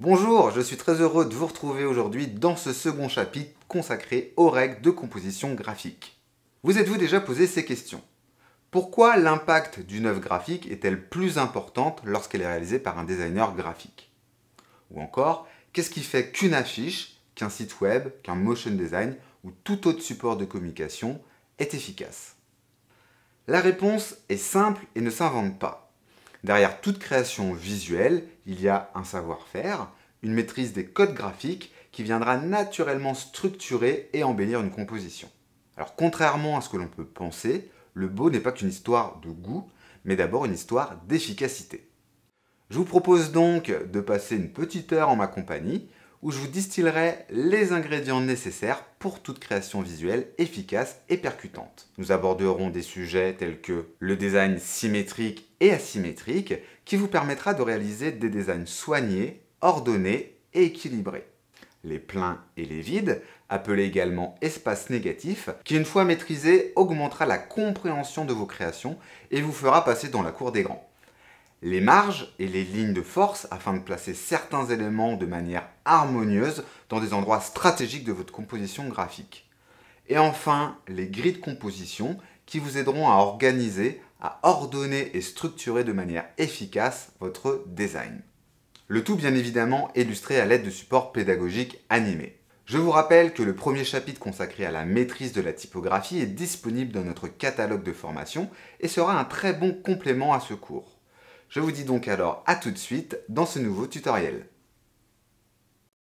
Bonjour, je suis très heureux de vous retrouver aujourd'hui dans ce second chapitre consacré aux règles de composition graphique. Vous êtes-vous déjà posé ces questions? Pourquoi l'impact d'une œuvre graphique est-elle plus importante lorsqu'elle est réalisée par un designer graphique? Ou encore, qu'est-ce qui fait qu'une affiche, qu'un site web, qu'un motion design ou tout autre support de communication est efficace? La réponse est simple et ne s'invente pas. Derrière toute création visuelle, il y a un savoir-faire, une maîtrise des codes graphiques qui viendra naturellement structurer et embellir une composition. Alors contrairement à ce que l'on peut penser, le beau n'est pas qu'une histoire de goût, mais d'abord une histoire d'efficacité. Je vous propose donc de passer une petite heure en ma compagnie où je vous distillerai les ingrédients nécessaires pour toute création visuelle efficace et percutante. Nous aborderons des sujets tels que le design symétrique et asymétrique qui vous permettra de réaliser des designs soignés, ordonnés et équilibrés. Les pleins et les vides, appelés également espaces négatifs, qui une fois maîtrisés augmentera la compréhension de vos créations et vous fera passer dans la cour des grands les marges et les lignes de force afin de placer certains éléments de manière harmonieuse dans des endroits stratégiques de votre composition graphique. Et enfin, les grilles de composition qui vous aideront à organiser, à ordonner et structurer de manière efficace votre design. Le tout bien évidemment illustré à l'aide de supports pédagogiques animés. Je vous rappelle que le premier chapitre consacré à la maîtrise de la typographie est disponible dans notre catalogue de formation et sera un très bon complément à ce cours. Je vous dis donc alors à tout de suite dans ce nouveau tutoriel.